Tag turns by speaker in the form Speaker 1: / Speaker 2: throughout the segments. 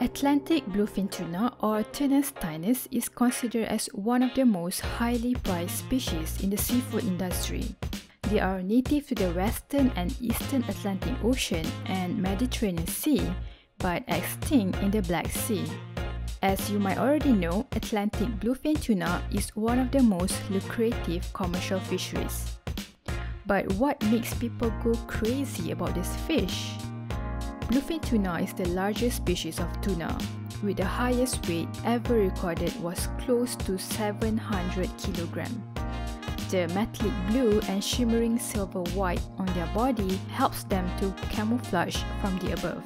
Speaker 1: Atlantic bluefin tuna or Thunnus thynnus is considered as one of the most highly prized species in the seafood industry. They are native to the western and eastern Atlantic Ocean and Mediterranean Sea, but extinct in the Black Sea. As you might already know, Atlantic bluefin tuna is one of the most lucrative commercial fisheries. But what makes people go crazy about this fish? Bluefin tuna is the largest species of tuna, with the highest weight ever recorded was close to 700 kg. The metallic blue and shimmering silver white on their body helps them to camouflage from the above.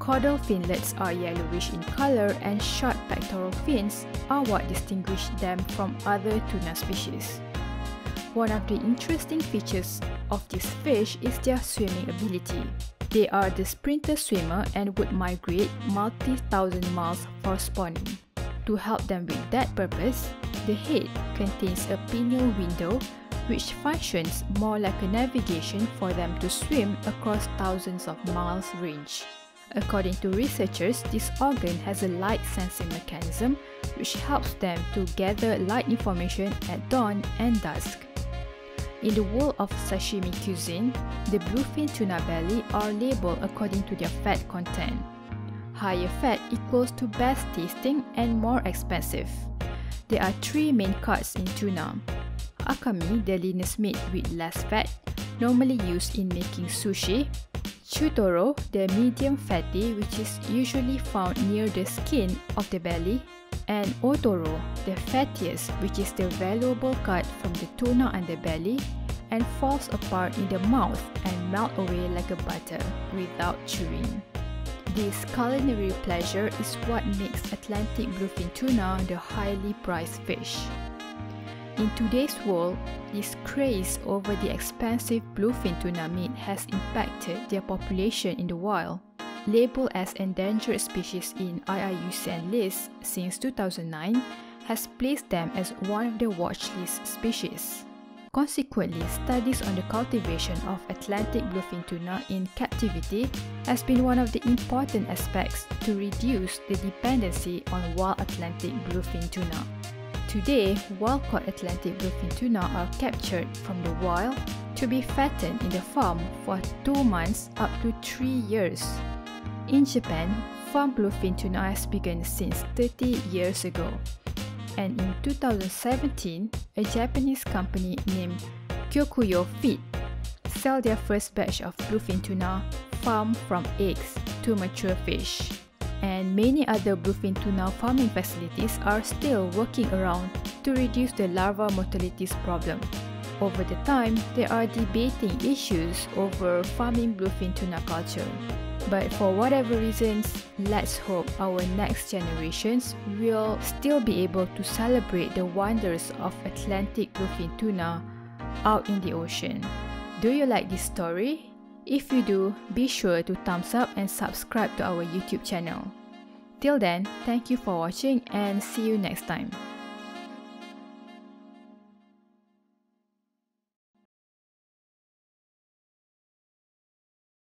Speaker 1: Caudal finlets are yellowish in color and short pectoral fins are what distinguish them from other tuna species. One of the interesting features of this fish is their swimming ability. They are the sprinter swimmer and would migrate multi-thousand miles for spawning. To help them with that purpose, the head contains a pineal window which functions more like a navigation for them to swim across thousands of miles range. According to researchers, this organ has a light sensing mechanism which helps them to gather light information at dawn and dusk. In the world of sashimi cuisine, the bluefin tuna belly are labeled according to their fat content. Higher fat equals to best tasting and more expensive. There are three main cuts in tuna. Akami, the leanest meat with less fat, normally used in making sushi. Chutoro, the medium fatty which is usually found near the skin of the belly and otoro, the fattiest, which is the valuable cut from the tuna underbelly and falls apart in the mouth and melt away like a butter without chewing. This culinary pleasure is what makes Atlantic bluefin tuna the highly prized fish. In today's world, this craze over the expensive bluefin tuna meat has impacted their population in the wild labeled as endangered species in IUCN list since 2009, has placed them as one of the watch list species. Consequently, studies on the cultivation of Atlantic bluefin tuna in captivity has been one of the important aspects to reduce the dependency on wild Atlantic bluefin tuna. Today, wild-caught Atlantic bluefin tuna are captured from the wild to be fattened in the farm for 2 months up to 3 years. In Japan, farm bluefin tuna has begun since 30 years ago. And in 2017, a Japanese company named Kyokuyo Feed sell their first batch of bluefin tuna farmed from eggs to mature fish. And many other bluefin tuna farming facilities are still working around to reduce the larva mortality problem. Over the time, they are debating issues over farming bluefin tuna culture. But for whatever reasons, let's hope our next generations will still be able to celebrate the wonders of Atlantic bluefin tuna out in the ocean. Do you like this story? If you do, be sure to thumbs up and subscribe to our YouTube channel. Till then, thank you for watching and see you next time.